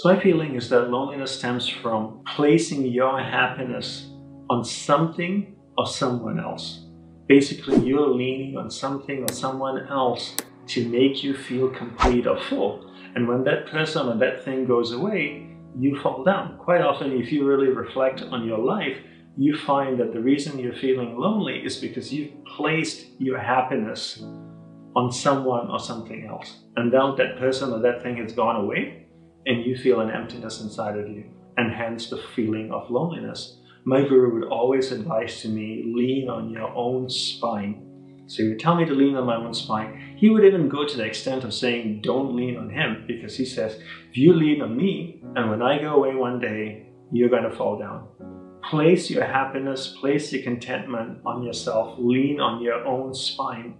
So my feeling is that loneliness stems from placing your happiness on something or someone else. Basically, you're leaning on something or someone else to make you feel complete or full. And when that person or that thing goes away, you fall down. Quite often, if you really reflect on your life, you find that the reason you're feeling lonely is because you've placed your happiness on someone or something else. And now that person or that thing has gone away, and you feel an emptiness inside of you, and hence the feeling of loneliness. My guru would always advise to me, lean on your own spine. So he would tell me to lean on my own spine. He would even go to the extent of saying, don't lean on him, because he says, if you lean on me, and when I go away one day, you're going to fall down. Place your happiness, place your contentment on yourself, lean on your own spine,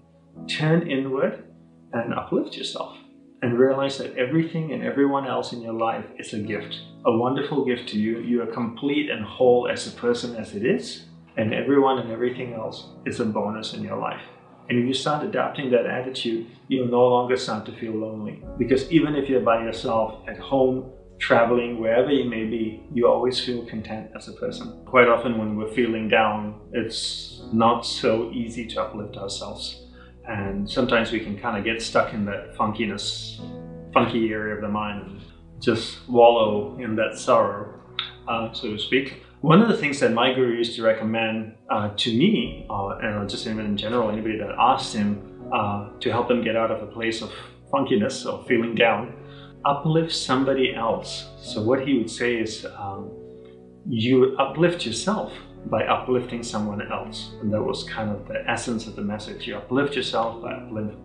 turn inward, and uplift yourself and realize that everything and everyone else in your life is a gift, a wonderful gift to you. You are complete and whole as a person as it is, and everyone and everything else is a bonus in your life. And if you start adopting that attitude, you'll no longer start to feel lonely. Because even if you're by yourself at home, traveling, wherever you may be, you always feel content as a person. Quite often when we're feeling down, it's not so easy to uplift ourselves and sometimes we can kind of get stuck in that funkiness, funky area of the mind and just wallow in that sorrow, uh, so to speak. One of the things that my guru used to recommend uh, to me, uh, and just even in general, anybody that asked him uh, to help them get out of a place of funkiness or feeling down, uplift somebody else. So what he would say is, um, you uplift yourself by uplifting someone else. And that was kind of the essence of the message. You uplift yourself by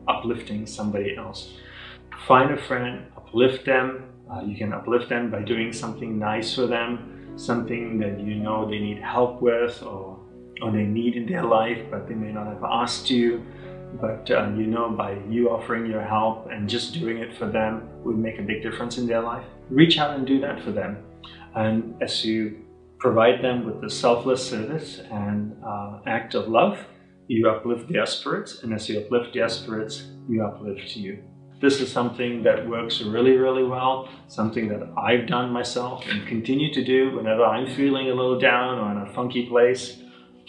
uplifting somebody else. Find a friend, uplift them. Uh, you can uplift them by doing something nice for them, something that you know they need help with or, or they need in their life, but they may not have asked you. But uh, you know, by you offering your help and just doing it for them would make a big difference in their life. Reach out and do that for them. And as you provide them with the selfless service and uh, act of love, you uplift their spirits, and as you uplift their spirits, you uplift you. This is something that works really, really well, something that I've done myself and continue to do whenever I'm feeling a little down or in a funky place.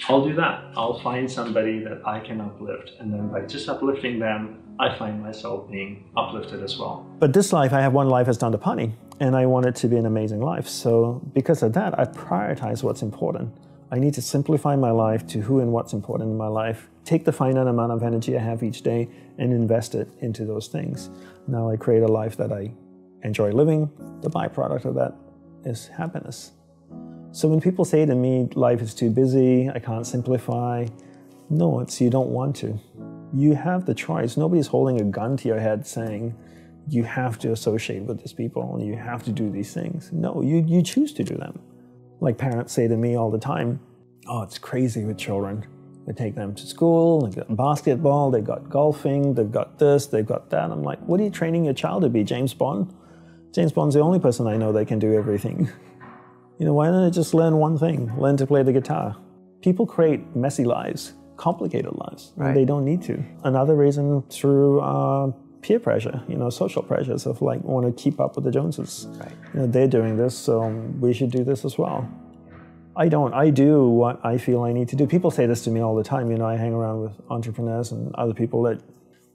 I'll do that. I'll find somebody that I can uplift, and then by just uplifting them, I find myself being uplifted as well. But this life, I have one life as Danapani, and I want it to be an amazing life. So because of that, I prioritize what's important. I need to simplify my life to who and what's important in my life, take the finite amount of energy I have each day and invest it into those things. Now I create a life that I enjoy living. The byproduct of that is happiness. So when people say to me, life is too busy, I can't simplify, no, it's you don't want to. You have the choice. Nobody's holding a gun to your head saying, you have to associate with these people and you have to do these things. No, you, you choose to do them. Like parents say to me all the time, oh, it's crazy with children. They take them to school, they've got basketball, they've got golfing, they've got this, they've got that. I'm like, what are you training your child to be, James Bond? James Bond's the only person I know that can do everything. you know, why don't I just learn one thing? Learn to play the guitar. People create messy lives, complicated lives, right. and they don't need to. Another reason through uh, peer pressure, you know, social pressures of like want to keep up with the Joneses. Right. You know, they're doing this, so we should do this as well. I don't. I do what I feel I need to do. People say this to me all the time. You know, I hang around with entrepreneurs and other people that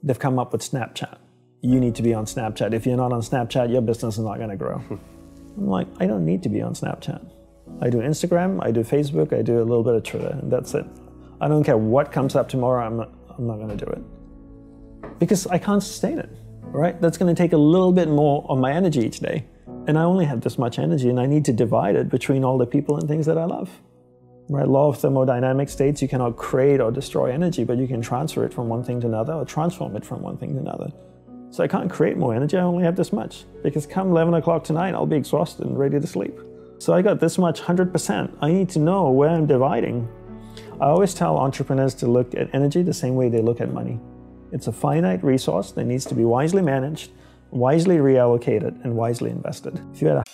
they've come up with Snapchat. You need to be on Snapchat. If you're not on Snapchat, your business is not going to grow. I'm like, I don't need to be on Snapchat. I do Instagram, I do Facebook, I do a little bit of Twitter, and that's it. I don't care what comes up tomorrow. I'm not. I'm not going to do it because I can't sustain it, right? That's going to take a little bit more of my energy each day. And I only have this much energy and I need to divide it between all the people and things that I love. Right? Law of thermodynamics states you cannot create or destroy energy, but you can transfer it from one thing to another or transform it from one thing to another. So I can't create more energy, I only have this much. Because come 11 o'clock tonight, I'll be exhausted and ready to sleep. So I got this much 100%. I need to know where I'm dividing. I always tell entrepreneurs to look at energy the same way they look at money. It's a finite resource that needs to be wisely managed, wisely reallocated, and wisely invested. If you had a